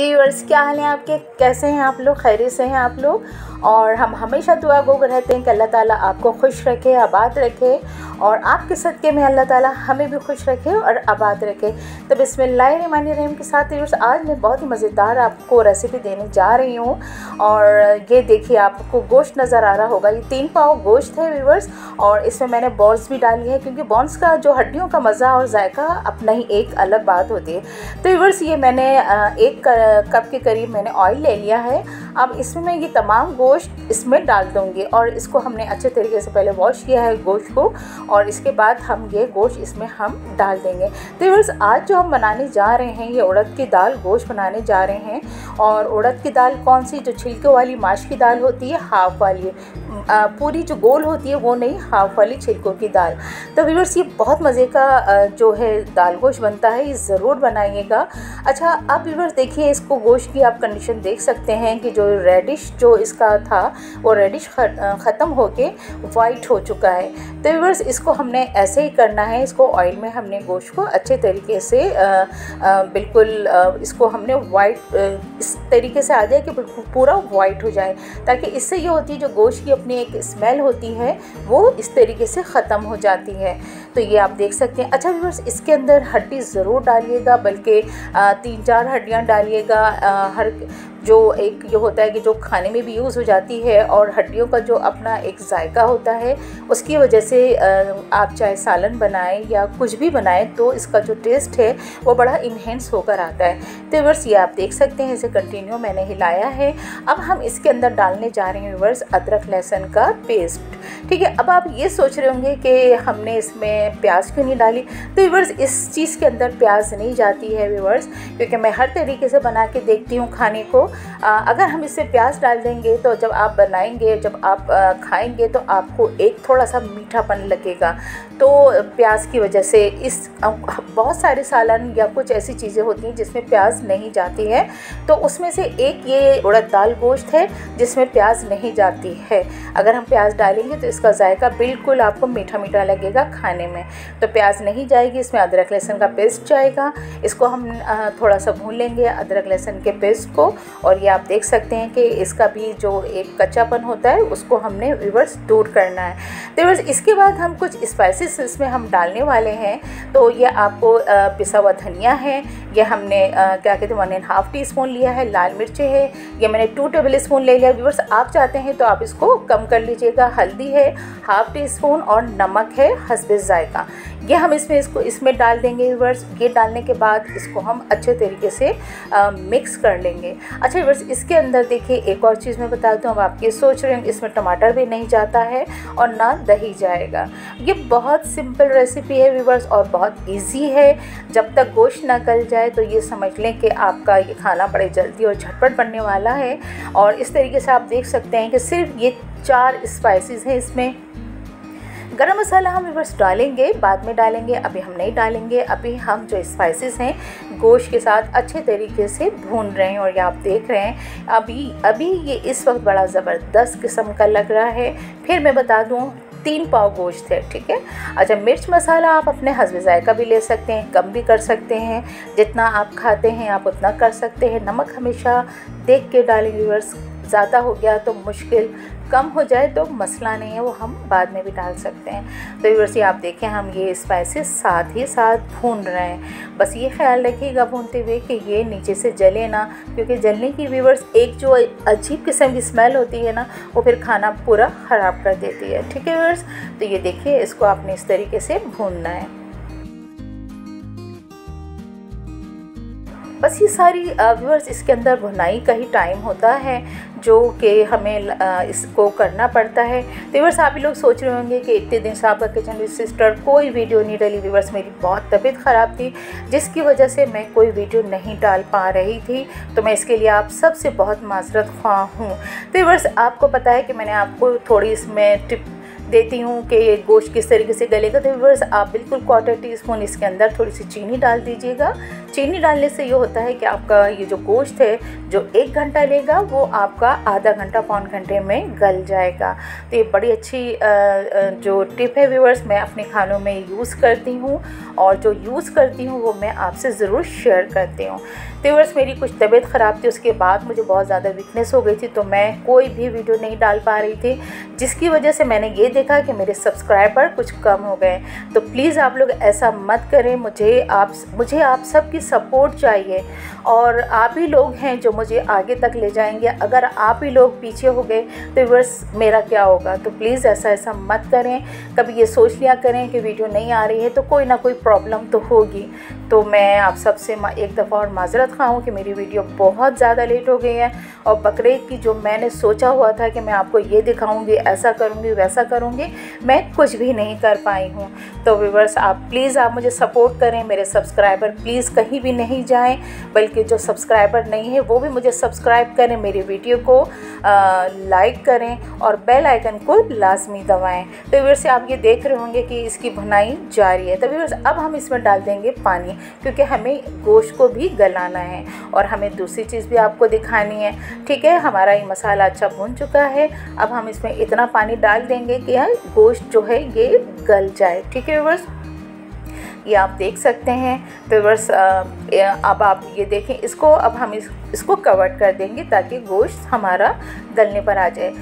जी viewers क्या हाल है आपके? कैसे हैं आप लोग? खैरियत से हैं आप लोग? और हम हमेशा दुआ गो रहते हैं कि अल्लाह ताला आपको खुश रखे, आबाद रखे, और आपके सदक़े में अल्लाह ताला हमें भी खुश रखे और आबाद रखे। तो बिस्मिल्लाहमान रहीम के साथ व्यूअर्स आज मैं बहुत ही मज़ेदार आपको रेसिपी देने जा रही हूँ। और ये देखिए, आपको गोश्त नज़र आ रहा होगा। ये तीन पाव गोश्त है व्यूअर्स और इसमें मैंने बॉन्स भी डाली है, क्योंकि बॉन्स का जो हड्डियों का मज़ा और जायका अपना ही एक अलग बात होती है। तो व्यूअर्स ये मैंने एक कप के करीब मैंने ऑयल ले लिया है। अब इसमें मैं ये तमाम गोश्त इसमें डाल दूँगी और इसको हमने अच्छे तरीके से पहले वॉश किया है गोश्त को और इसके बाद हम ये गोश्त इसमें हम डाल देंगे। तो बस आज जो हम बनाने जा रहे हैं, ये उड़द की दाल गोश्त बनाने जा रहे हैं और उड़द की दाल कौन सी? जो छिलके वाली माश की दाल होती है हाफ़ वाली। पूरी जो गोल होती है, वो नहीं हाफ़ वाली छिलकों की दाल। तो व्यूवर्स ये बहुत मज़े का जो है दाल गोश्त बनता है, ये ज़रूर बनाइएगा। अच्छा अब व्यूवर्स देखिए इसको गोश्त की आप कंडीशन देख सकते हैं कि जो रेडिश जो इसका था वो रेडिश ख़त्म होके वाइट हो चुका है। तो व्यूवर्स इसको हमने ऐसे ही करना है इसको ऑयल में हमने गोश्त को अच्छे तरीके से आ, आ, बिल्कुल आ, इसको हमने वाइट इस तरीके से आ जाए कि बिल्कुल पूरा वाइट हो जाए ताकि इससे ये होती है जो गोश्त की अपनी एक स्मेल होती है वो इस तरीके से ख़त्म हो जाती है। तो ये आप देख सकते हैं। अच्छा व्यूवर्स इसके अंदर हड्डी ज़रूर डालिएगा बल्कि तीन चार हड्डियाँ डालिएगा हर जो एक ये होता है कि जो खाने में भी यूज़ हो जाती है और हड्डियों का जो अपना एक जायका होता है, उसकी वजह से आप चाहे सालन बनाएँ या कुछ भी बनाएँ तो इसका जो टेस्ट है, वो बड़ा इन्हेंस होकर आता है। तो वर्स ये आप देख सकते हैं, इसे कंटिन्यू मैंने हिलाया है। अब हम इसके अंदर डालने जा रहे हैं वर्स अदरक लहसुन का पेस्ट ठीक है, अब आप ये सोच रहे होंगे कि हमने इसमें प्याज क्यों नहीं डाली? तो व्यूवर्स इस चीज़ के अंदर प्याज नहीं जाती है व्यूवर्स क्योंकि मैं हर तरीके से बना के देखती हूँ खाने को। आ, अगर हम इससे प्याज डाल देंगे तो जब आप बनाएँगे जब आप खाएँगे तो आपको एक थोड़ा सा मीठापन लगेगा। तो प्याज की वजह से इस बहुत सारे सालन या कुछ ऐसी चीज़ें होती हैं जिसमें प्याज नहीं जाती है। तो उसमें से एक ये उड़द दाल गोश्त है जिसमें प्याज नहीं जाती है। अगर हम प्याज डालेंगे तो इसका जायका बिल्कुल आपको मीठा मीठा लगेगा खाने में। तो प्याज नहीं जाएगी, इसमें अदरक लहसुन का पेस्ट जाएगा। इसको हम थोड़ा सा भून लेंगे अदरक लहसुन के पेस्ट को और ये आप देख सकते हैं कि इसका भी जो एक कच्चापन होता है उसको हमने रिवर्स दूर करना है। तो इसके बाद हम कुछ स्पाइसेस इसमें हम डालने वाले हैं। तो ये आपको पिसा हुआ धनिया है, ये हमने क्या कहते हैं one and half teaspoon लिया है, लाल मिर्चें है, ये मैंने टू टेबल स्पून ले लिया। व्यूवर्स आप चाहते हैं तो आप इसको कम कर लीजिएगा। हल्दी है हाफ़ टी स्पून और नमक है हसबे ज़ायका। ये हम इसमें इसको इसमें डाल देंगे व्यूवर्स ये डालने के बाद इसको हम अच्छे तरीके से आ, मिक्स कर लेंगे। अच्छा व्यूवर्स इसके अंदर देखिए एक और चीज़ मैं बता दूँ अब आप ये सोच रहे हैं इसमें टमाटर भी नहीं जाता है और ना दही जाएगा। ये बहुत सिंपल रेसिपी है व्यूवर्स और बहुत ईजी है। जब तक गोश्त ना गल जाए तो ये समझ लें कि आपका ये खाना बड़े जल्दी और झटपट बनने वाला है। और इस तरीके से आप देख सकते हैं कि सिर्फ़ ये चार स्पाइसेस हैं इसमें। गरम मसाला हम बस डालेंगे, बाद में डालेंगे, अभी हम नहीं डालेंगे, अभी हम जो स्पाइसेस हैं, गोश्त के साथ अच्छे तरीके से भून रहे हैं और ये आप देख रहे हैं। अभी अभी ये इस वक्त बड़ा ज़बरदस्त किस्म का लग रहा है। फिर मैं बता दूँ, तीन पाव गोश्त है, ठीक है? अच्छा मिर्च मसाला आप अपने हसब ज़ायका भी ले सकते हैं, कम भी कर सकते हैं। जितना आप खाते हैं, आप उतना कर सकते हैं। नमक हमेशा देख के डालेंगे वर्स ज़्यादा हो गया तो मुश्किल कम हो जाए तो मसला नहीं है, वो हम बाद में भी डाल सकते हैं। तो वैसे आप देखें, हम ये स्पाइसेस साथ ही साथ भून रहे हैं। बस ये ख्याल रखिएगा भूनते हुए कि ये नीचे से जले ना, क्योंकि जलने की व्यूवर्स एक जो अजीब किस्म की स्मेल होती है ना, वो फिर खाना पूरा ख़राब कर देती है। ठीक है व्यूवर्स तो ये देखिए, इसको आपने इस तरीके से भूनना है। बस ये सारी व्यूअर्स इसके अंदर बुनाई का ही टाइम होता है, जो कि हमें इसको करना पड़ता है। तो व्यूवर्स आप ही लोग सोच रहे होंगे कि इतने दिन से आपका किचन सिस्टर कोई वीडियो नहीं डली। व्यूवर्स मेरी बहुत तबीयत ख़राब थी, जिसकी वजह से मैं कोई वीडियो नहीं डाल पा रही थी। तो मैं इसके लिए आप सबसे बहुत माजरत ख्वाह हूँ। तो व्यूवर्स आपको पता है कि मैंने आपको थोड़ी इसमें टिप देती हूँ कि ये गोश्त किस तरीके से गलेगा। तो व्यूवर्स आप बिल्कुल क्वार्टर टी स्पून इसके अंदर थोड़ी सी चीनी डाल दीजिएगा। चीनी डालने से ये होता है कि आपका ये जो गोश्त है, जो एक घंटा लेगा, वो आपका आधा घंटा, पौन घंटे में गल जाएगा। तो ये बड़ी अच्छी जो टिप है व्यूवर्स मैं अपने खानों में यूज़ करती हूँ। और जो यूज़ करती हूँ, वो मैं आपसे ज़रूर शेयर करती हूँ। तो वर्ष मेरी कुछ तबीयत ख़राब थी, उसके बाद मुझे बहुत ज़्यादा वीकनेस हो गई थी तो मैं कोई भी वीडियो नहीं डाल पा रही थी, जिसकी वजह से मैंने ये देखा कि मेरे सब्सक्राइबर कुछ कम हो गए तो प्लीज़ आप लोग ऐसा मत करें, मुझे आप मुझे आप सबकी सपोर्ट चाहिए और आप ही लोग हैं जो मुझे आगे तक ले जाएँगे। अगर आप ही लोग पीछे हो गए तो वर्ष मेरा क्या होगा? तो प्लीज़ ऐसा ऐसा मत करें। कभी ये सोच लिया करें कि वीडियो नहीं आ रही है तो कोई ना कोई प्रॉब्लम तो होगी। तो मैं आप सबसे एक दफ़ा और माजरत खाऊँ कि मेरी वीडियो बहुत ज़्यादा लेट हो गई है और बकरीद की जो मैंने सोचा हुआ था कि मैं आपको ये दिखाऊँगी, ऐसा करूँगी, वैसा करूँगी, मैं कुछ भी नहीं कर पाई हूँ। तो व्यूवर्स आप प्लीज़ आप मुझे सपोर्ट करें, मेरे सब्सक्राइबर प्लीज़ कहीं भी नहीं जाएँ, बल्कि जो सब्सक्राइबर नहीं है, वो भी मुझे सब्सक्राइब करें, मेरी वीडियो को लाइक करें और बेल आइकन को लाजमी दबाएँ। तो व्यूवर्स आप ये देख रहे होंगे कि इसकी भुनाई जारी है। तो व्यूवर्स अब हम इसमें डाल देंगे पानी, क्योंकि हमें गोश्त को भी गलाना है। और हमें दूसरी चीज़ भी आपको दिखानी है। ठीक है, हमारा ये मसाला अच्छा भुन चुका है। अब हम इसमें इतना पानी डाल देंगे कि गोश्त जो है ये गल जाए। ठीक है व्यवर्स? ये आप देख सकते हैं। तो बस अब आप ये देखें, इसको अब हम इस, इसको कवर कर देंगे ताकि गोश्त हमारा गलने पर आ जाए।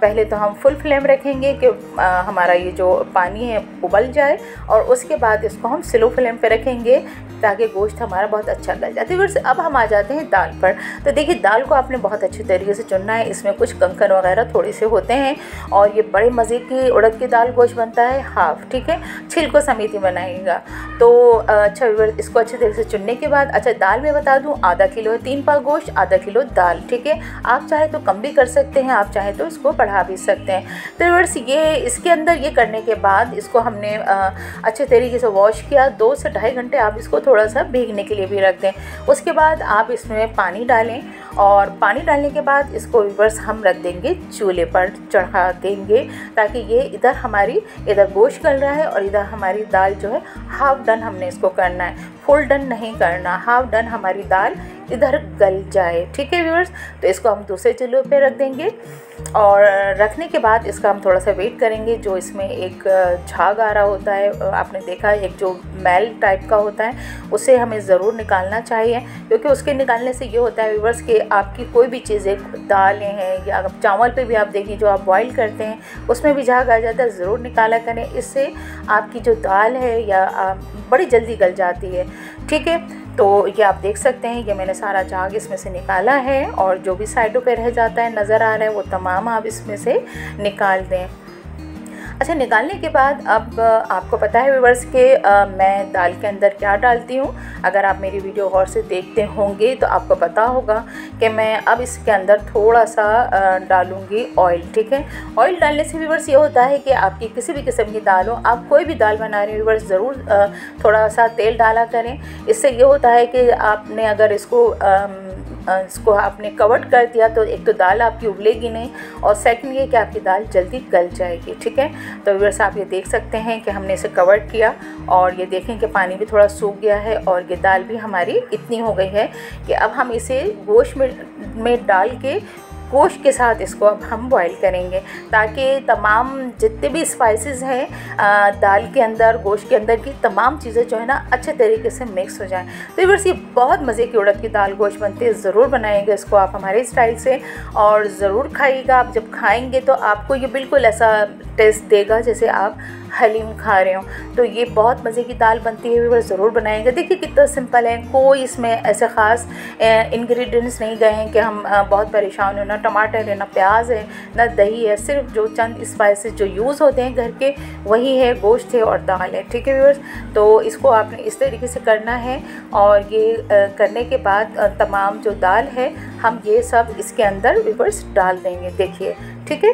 पहले तो हम फुल फ्लेम रखेंगे कि हमारा ये जो पानी है उबल जाए और उसके बाद इसको हम स्लो फ्लेम पे रखेंगे ताकि गोश्त हमारा बहुत अच्छा गल जाए। तो अब हम आ जाते हैं दाल पर। तो देखिए, दाल को आपने बहुत अच्छे तरीके से चुनना है। इसमें कुछ कंकन वगैरह थोड़े से होते हैं और ये बड़े मज़े की उड़द की दाल गोश्त बनता है। हाफ़ ठीक है, छिलको समेत ही बनाएगा। तो अच्छा इसको अच्छे तरीके से चुनने के बाद अच्छा दाल में बता दूँ, आधा किलो है तीन पाव गोश्त, आधा किलो दाल, ठीक है? आप चाहे तो कम भी कर सकते हैं, आप चाहे तो इसको बढ़ा भी सकते हैं। तो वर्स ये इसके अंदर ये करने के बाद इसको हमने अच्छे तरीके से वॉश किया। दो से ढाई घंटे आप इसको थोड़ा सा भीगने के लिए भी रख दें। उसके बाद आप इसमें पानी डालें और पानी डालने के बाद इसको रिवर्स हम रख देंगे, चूल्हे पर चढ़ा देंगे ताकि ये इधर हमारी, इधर गोश्त गल रहा है और इधर हमारी दाल जो है हाफ़ डन हमने इसको करना है। फुल डन नहीं करना। हाफ़ डन हमारी दाल इधर गल जाए, ठीक है व्यूअर्स तो इसको हम दूसरे चूल्हे पे रख देंगे और रखने के बाद इसका हम थोड़ा सा वेट करेंगे, जो इसमें एक झाग आ रहा होता है आपने देखा एक जो मैल टाइप का होता है, उसे हमें ज़रूर निकालना चाहिए, क्योंकि उसके निकालने से ये होता है व्यूवर्स कि आपकी कोई भी चीज़ें, दालें हैं या चावल पे भी आप देखिए, जो आप बॉईल करते हैं, उसमें भी झाग आ जाता है, ज़रूर निकाला करें। इससे आपकी जो दाल है या बड़ी जल्दी गल जाती है, ठीक है? तो ये आप देख सकते हैं, ये मैंने सारा झाग इसमें से निकाला है और जो भी साइडों पे रह जाता है, नज़र आ रहा है, वो तमाम आप इसमें से निकाल दें। अच्छा निकालने के बाद अब आपको पता है व्यूवर्स के मैं दाल के अंदर क्या डालती हूँ? अगर आप मेरी वीडियो गौर से देखते होंगे तो आपको पता होगा कि मैं अब इसके अंदर थोड़ा सा डालूँगी ऑयल ठीक है? ऑयल डालने से व्यूवर्स ये होता है कि आपकी किसी भी किस्म की दाल हो, आप कोई भी दाल बना रहे हैं, व्यूवर्स ज़रूर थोड़ा सा तेल डाला करें। इससे ये होता है कि आपने अगर इसको इसको आपने कवर कर दिया तो एक तो दाल आपकी उबलेगी नहीं और सेकंड ये कि आपकी दाल जल्दी गल जाएगी, ठीक है? तो व्यूअर्स आप ये देख सकते हैं कि हमने इसे कवर किया और ये देखें कि पानी भी थोड़ा सूख गया है और ये दाल भी हमारी इतनी हो गई है कि अब हम इसे गोश्त में में डाल के गोश्त के साथ इसको अब हम बॉईल करेंगे ताकि तमाम जितने भी स्पाइसेस हैं दाल के अंदर, गोश्त के अंदर की तमाम चीज़ें जो है ना अच्छे तरीके से मिक्स हो जाएँ। तो बस ये बहुत मज़े की उड़द की दाल गोश्त बनती है, ज़रूर बनाएँगे इसको आप हमारे स्टाइल से और ज़रूर खाइएगा। आप जब खाएँगे तो आपको ये बिल्कुल ऐसा टेस्ट देगा जैसे आप हलीम खा रहे हो। तो ये बहुत मज़े की दाल बनती है ज़रूर बनाएँगे। देखिए कितना सिंपल है, कोई इसमें ऐसे ख़ास इंग्रेडिएंट्स नहीं गए हैं कि हम बहुत परेशान हो। ना टमाटर है, ना प्याज है, ना दही है, सिर्फ़ जो चंद स्पाइसेस जो यूज़ होते हैं घर के, वही है, गोश्त है और दाल है। ठीक है व्यूअर्स तो इसको आपने इस तरीके से करना है और ये करने के बाद तमाम जो दाल है, हम ये सब इसके अंदर व्यूअर्स डाल देंगे। देखिए, ठीक है?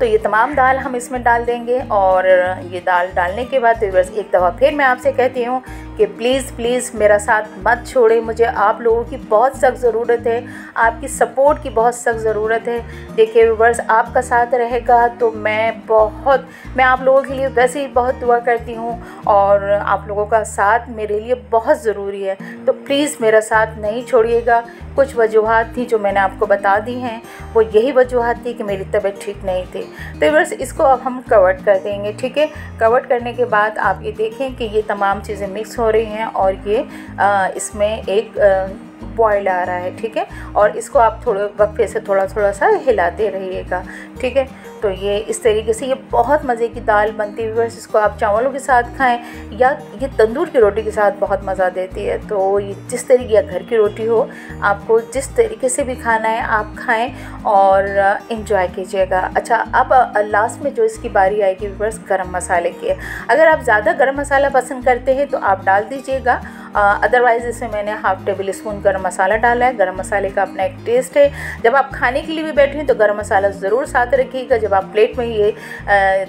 तो ये तमाम दाल हम इसमें डाल देंगे और ये दाल डालने के बाद तो बस एक दफ़ा फिर मैं आपसे कहती हूँ कि प्लीज़ प्लीज़ मेरा साथ मत छोड़े। मुझे आप लोगों की बहुत सख्त ज़रूरत है। आपकी सपोर्ट की बहुत सख्त ज़रूरत है। देखिए व्यूवर्स आपका साथ रहेगा तो मैं बहुत, मैं आप लोगों के लिए वैसे ही बहुत दुआ करती हूँ और आप लोगों का साथ मेरे लिए बहुत ज़रूरी है। तो प्लीज़ मेरा साथ नहीं छोड़िएगा। कुछ वजूहत थी जो मैंने आपको बता दी हैं। वो यही वजूहत थी कि मेरी तबीयत ठीक नहीं थी। तो बस इसको अब हम कवर कर देंगे, ठीक है? कवर करने के बाद आप ये देखें कि ये तमाम चीज़ें मिक्स हो रही हैं और ये आ, इसमें एक बॉयल आ रहा है ठीक है? और इसको आप थोड़े वक्फे से थोड़ा थोड़ा सा हिलाते रहिएगा ठीक है? तो ये इस तरीके से ये बहुत मज़े की दाल बनती है। बस इसको आप चावलों के साथ खाएँ या ये तंदूर की रोटी के साथ बहुत मज़ा देती है। तो ये जिस तरीके या घर की रोटी हो, आपको जिस तरीके से भी खाना है, आप खाएँ और इन्जॉय कीजिएगा। अच्छा अब लास्ट में जो इसकी बारी आएगी बस गर्म मसाले की अगर आप ज़्यादा गर्म मसाला पसंद करते हैं तो आप डाल दीजिएगा। अदरवाइज़ इसमें मैंने हाफ़ टेबल स्पून गर्म मसाला डाला है। गर्म मसाले का अपना एक टेस्ट है। जब आप खाने के लिए भी बैठें तो गर्म मसाला ज़रूर साथ रखिएगा। जब आप प्लेट में ये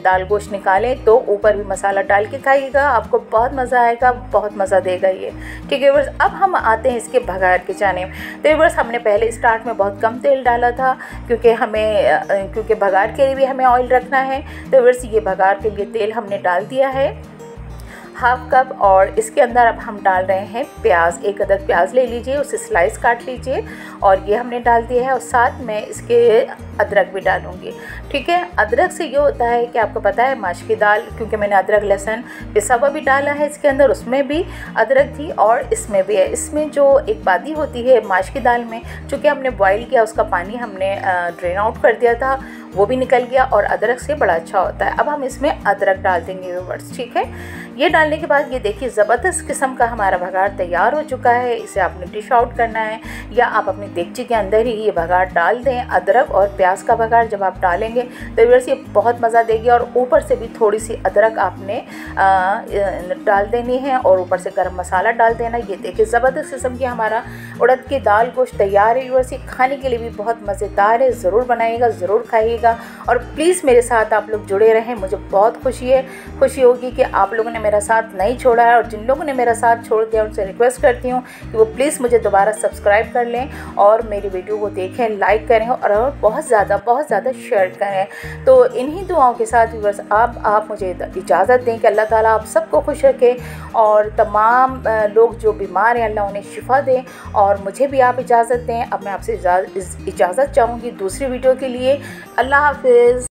दाल गोश्त निकालें तो ऊपर भी मसाला डाल के खाइएगा, आपको बहुत मज़ा आएगा, बहुत मज़ा देगा ये। ठीक है अब हम आते हैं इसके भगार के जाने। तो बस हमने पहले स्टार्ट में बहुत कम तेल डाला था, क्योंकि हमें क्योंकि भगार के लिए भी हमें ऑयल रखना है। तो बस ये भगार के लिए तेल हमने डाल दिया है। हाफ़ कप और इसके अंदर अब हम डाल रहे हैं प्याज। एक अदर प्याज ले लीजिए, उसे स्लाइस काट लीजिए और ये हमने डाल दिया है। और साथ में इसके अदरक भी डालूँगी। ठीक है? अदरक से ये होता है कि आपको पता है माश की दाल, क्योंकि मैंने अदरक, लहसुन, पिसा हुआ भी डाला है इसके अंदर, उसमें भी अदरक थी और इसमें भी है। इसमें जो एक बादी होती है माश की दाल में, चूँकि हमने बॉयल किया, उसका पानी हमने ड्रेन आउट कर दिया था, वो भी निकल गया और अदरक से बड़ा अच्छा होता है। अब हम इसमें अदरक डाल देंगे व्यूवर्स ठीक है? ये डालने के बाद ये देखिए, ज़बरदस्त किस्म का हमारा भगाड़ तैयार हो चुका है। इसे आपने डिश आउट करना है या आप अपनी देगची के अंदर ही ये भगाड़ डाल दें अदरक और प्याज का भगाड़ जब आप डालेंगे तो व्यूवर्स ये बहुत मज़ा देगी और ऊपर से भी थोड़ी सी अदरक आपने डाल देनी है और ऊपर से गर्म मसाला डाल देना। ये देखिए, ज़बरदस्त किस्म की हमारा उड़द की दाल गोश्त तैयार है। व्यूवर्स ये खाने के लिए भी बहुत मज़ेदार है। ज़रूर बनाइएगा, ज़रूर खाइएगा। और प्लीज़ मेरे साथ आप लोग जुड़े रहें, मुझे बहुत खुशी है। खुशी होगी कि आप लोगों ने मेरा साथ नहीं छोड़ा है और जिन लोगों ने मेरा साथ छोड़ दिया, उनसे रिक्वेस्ट करती हूँ कि वो प्लीज़ मुझे दोबारा सब्सक्राइब कर लें और मेरी वीडियो को देखें, लाइक करें और बहुत ज़्यादा बहुत ज़्यादा शेयर करें। तो इन्हीं दुआओं के साथ व्यूवर्स आप आप मुझे इजाज़त दें कि अल्लाह ताला आप सबको खुश रखें और तमाम लोग जो बीमार हैं, अल्लाह उन्हें शिफा दें और मुझे भी आप इजाज़त दें। अब मैं आपसे इजाज़त चाहूँगी दूसरी वीडियो के लिए। अल्लाह हाफिज़।